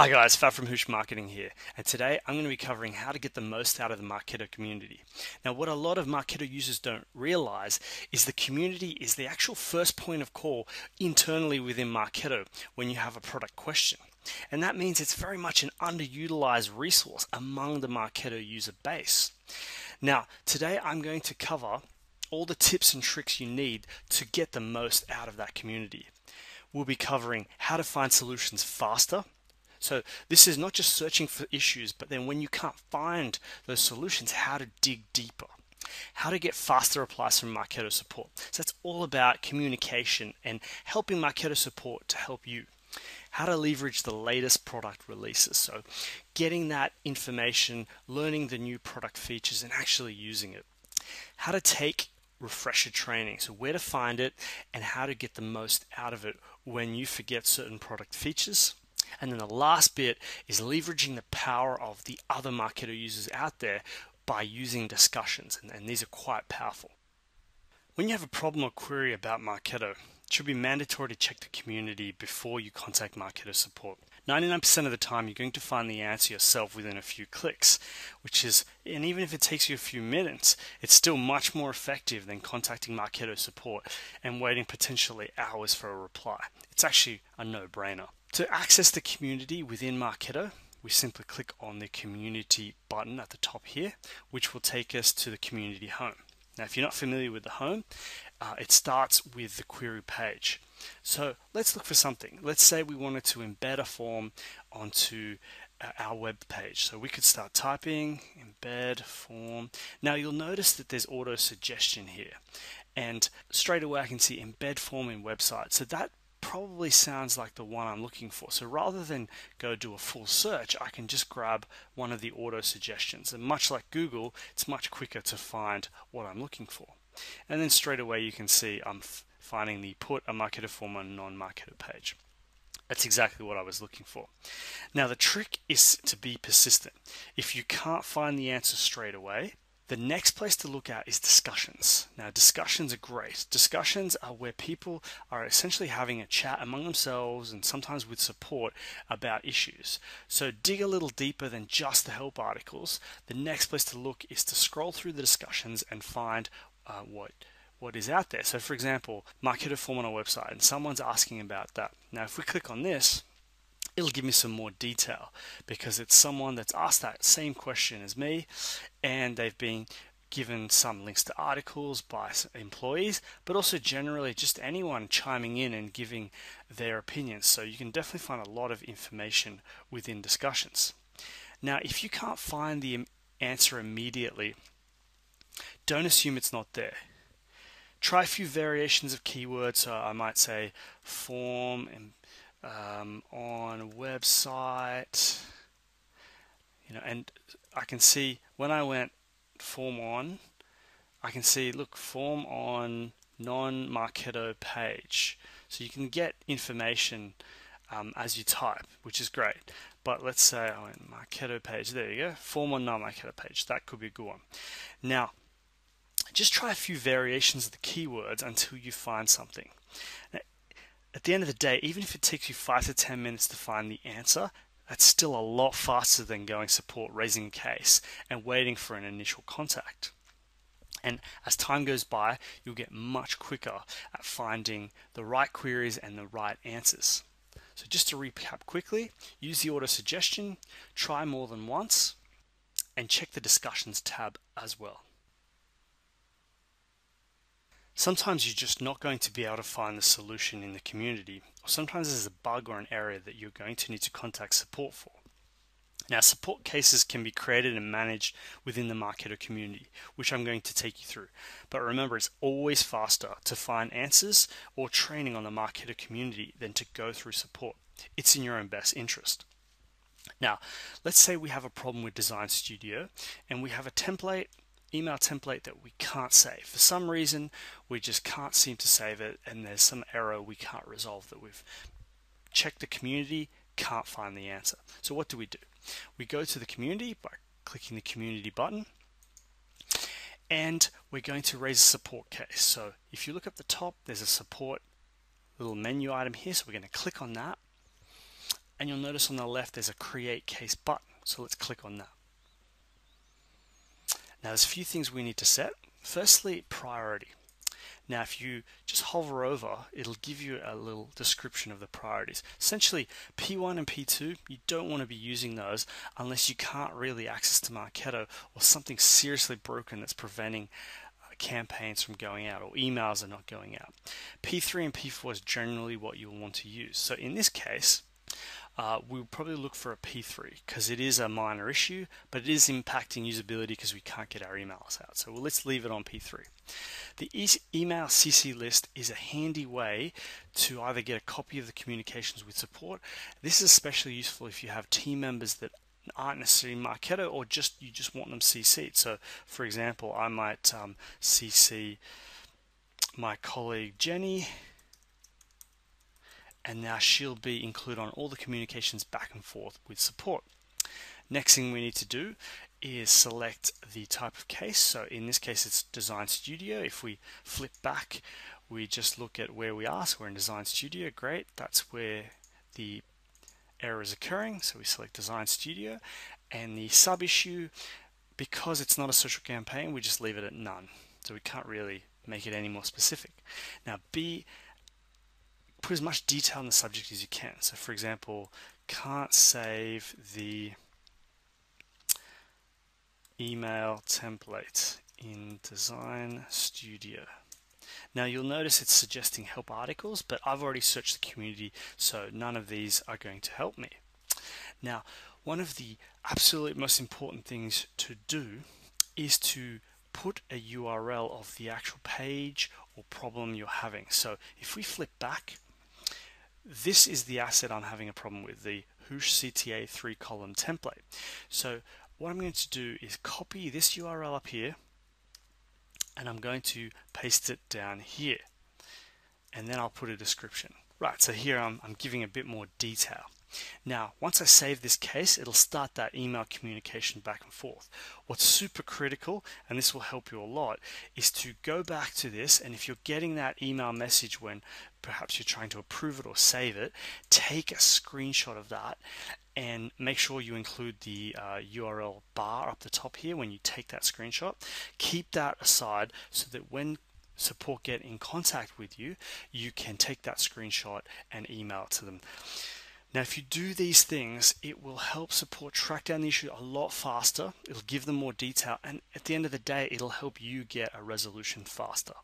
Hi guys, Fab from Hoosh Marketing here, and today I'm going to be covering how to get the most out of the Marketo community. Now, what a lot of Marketo users don't realize is the community is the actual first point of call internally within Marketo when you have a product question. And that means it's very much an underutilized resource among the Marketo user base. Now, today I'm going to cover all the tips and tricks you need to get the most out of that community. We'll be covering how to find solutions faster so this is not just searching for issues, but then when you can't find those solutions, how to dig deeper. How to get faster replies from Marketo support. So that's all about communication and helping Marketo support to help you. How to leverage the latest product releases. So getting that information, learning the new product features, and actually using it. How to take refresher training. So, where to find it and how to get the most out of it when you forget certain product features. And then the last bit is leveraging the power of the other Marketo users out there by using discussions, and, and these are quite powerful. When you have a problem or query about Marketo, it should be mandatory to check the community before you contact Marketo support. 99% of the time, you're going to find the answer yourself within a few clicks, which is, and even if it takes you a few minutes, it's still much more effective than contacting Marketo support and waiting potentially hours for a reply. It's actually a no brainer. To access the community within Marketo, we simply click on the community button at the top here, which will take us to the community home. Now, if you're not familiar with the home, uh, it starts with the query page. So let's look for something. Let's say we wanted to embed a form onto uh, our web page. So we could start typing embed form. Now you'll notice that there's auto suggestion here. And straight away I can see embed form in website. So that probably sounds like the one I'm looking for. So rather than go do a full search, I can just grab one of the auto suggestions. And much like Google, it's much quicker to find what I'm looking for. And then straight away you can see I'm finding the put a Marketo form on non-Marketo page. That's exactly what I was looking for. Now the trick is to be persistent. If you can't find the answer straight away, the next place to look at is discussions. Now, discussions are great. Discussions are where people are essentially having a chat among themselves and sometimes with support about issues. So, dig a little deeper than just the help articles. The next place to look is to scroll through the discussions and find uh, what what is out there. So, for example, Marketo form on a website, and someone's asking about that. Now, if we click on this, it'll give me some more detail because it's someone that's asked that same question as me and they've been given some links to articles by employees, but also generally just anyone chiming in and giving their opinions. So you can definitely find a lot of information within discussions. Now, if you can't find the answer immediately, don't assume it's not there. Try a few variations of keywords. So I might say form and um, on website, you know, and I can see when I went form on, I can see, look, form on non-Marketo page. So you can get information um, as you type, which is great. But let's say I went Marketo page, there you go, form on non-Marketo page. That could be a good one. Now, just try a few variations of the keywords until you find something. Now, at the end of the day, even if it takes you five to ten minutes to find the answer, that's still a lot faster than going support, raising a case, and waiting for an initial contact. And as time goes by, you'll get much quicker at finding the right queries and the right answers. So just to recap quickly, use the auto suggestion, try more than once, and check the discussions tab as well. Sometimes you're just not going to be able to find the solution in the community, or sometimes there's a bug or an area that you're going to need to contact support for. Now, support cases can be created and managed within the Marketo community, which I'm going to take you through. But remember, it's always faster to find answers or training on the Marketo community than to go through support. It's in your own best interest. Now, let's say we have a problem with Design Studio and we have a template email template that we can't save. For some reason, we just can't seem to save it, and there's some error we can't resolve that we've checked the community, can't find the answer. So what do we do? We go to the community by clicking the community button, and we're going to raise a support case. So if you look up the top, there's a support little menu item here, so we're going to click on that. and you'll notice on the left there's a create case button. So let's click on that. Now there's a few things we need to set. Firstly, priority. Now if you just hover over, it'll give you a little description of the priorities. Essentially, P1 and P2, you don't want to be using those unless you can't really access to Marketo or something seriously broken that's preventing uh, campaigns from going out or emails are not going out. P3 and P4 is generally what you'll want to use. So in this case, uh, we'll probably look for a P3 because it is a minor issue, but it is impacting usability because we can't get our emails out. So let's leave it on P3. The e email CC list is a handy way to either get a copy of the communications with support. This is especially useful if you have team members that aren't necessarily Marketo or just you just want them CC'd. So for example, I might um, CC my colleague Jenny and now she'll be included on all the communications back and forth with support. Next thing we need to do is select the type of case. So in this case, it's Design Studio. If we flip back, we just look at where we are. So we're in Design Studio. Great. That's where the error is occurring. So we select Design Studio and the sub issue, because it's not a social campaign, we just leave it at none. So we can't really make it any more specific. Now B put as much detail in the subject as you can. So for example, can't save the email template in Design Studio. Now you'll notice it's suggesting help articles, but I've already searched the community, so none of these are going to help me. Now, one of the absolute most important things to do is to put a URL of the actual page or problem you're having. So if we flip back, this is the asset I'm having a problem with, the Hoosh CTA three column template. So what I'm going to do is copy this URL up here and I'm going to paste it down here and then I'll put a description. Right, so here I'm, I'm giving a bit more detail. Now, once I save this case, it'll start that email communication back and forth. What's super critical, and this will help you a lot, is to go back to this, and if you're getting that email message when perhaps you're trying to approve it or save it, take a screenshot of that and make sure you include the uh, URL bar up the top here when you take that screenshot. Keep that aside so that when support get in contact with you, you can take that screenshot and email it to them. Now, if you do these things, it will help support track down the issue a lot faster. It'll give them more detail, and at the end of the day, it'll help you get a resolution faster.